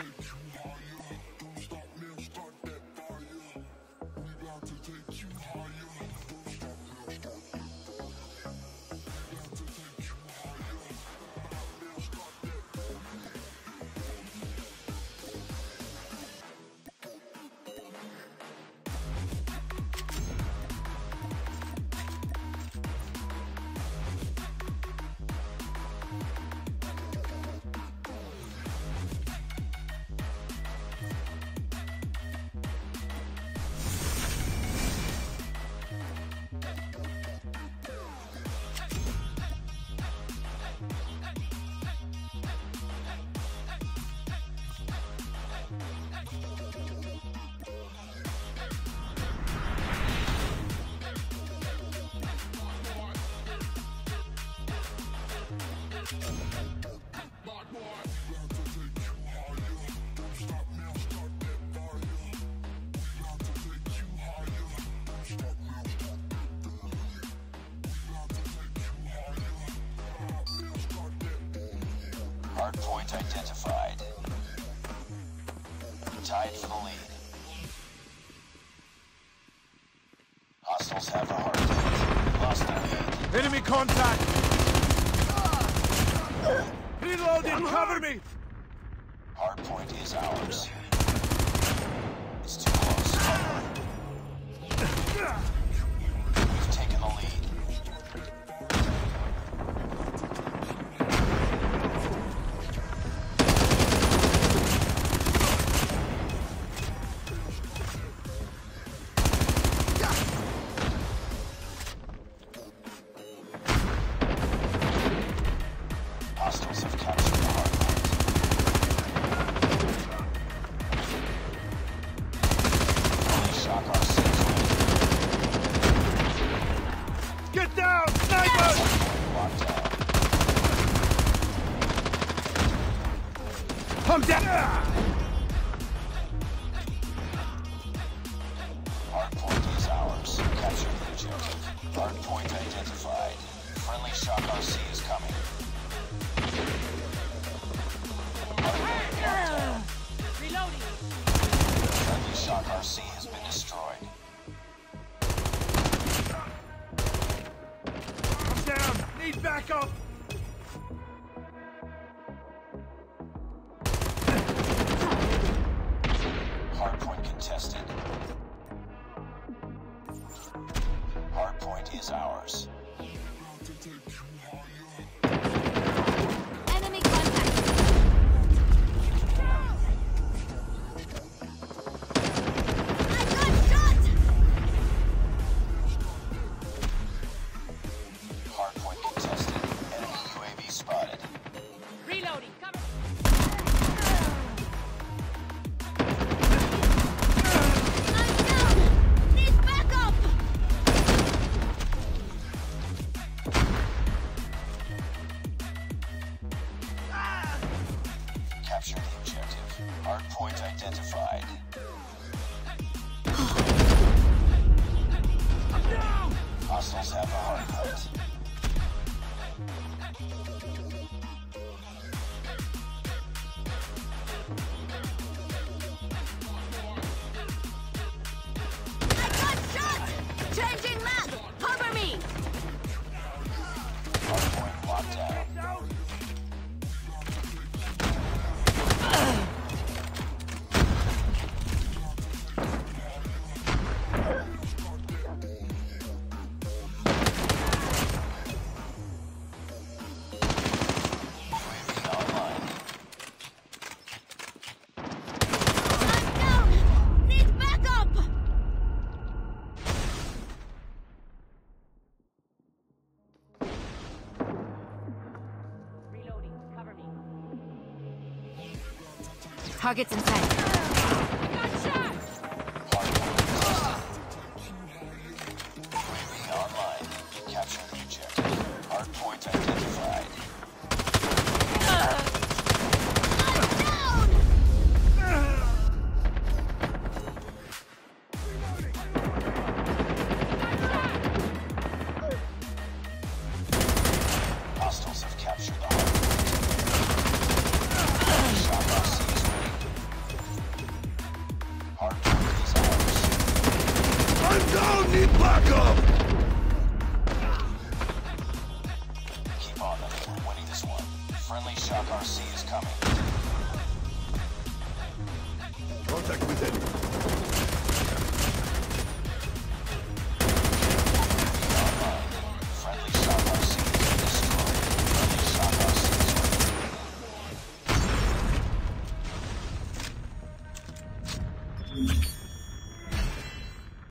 Central. Hardpoint identified. Tied for the lead. Hostiles have a hardpoint. Lost the lead. Enemy contact! Reloading! Cover me! I'm down! Hardpoint is ours. Capture the objective. Hardpoint identified. Friendly shock RC is coming. Hardpoint locked down. Reloading. Friendly shock RC has been destroyed. I'm down! Need backup! Contested. Hardpoint is ours. Capture the objective. Hardpoint identified. Hostiles have a hardpoint. Targets in sight. Online. Capture the objective. Hardpoint identified.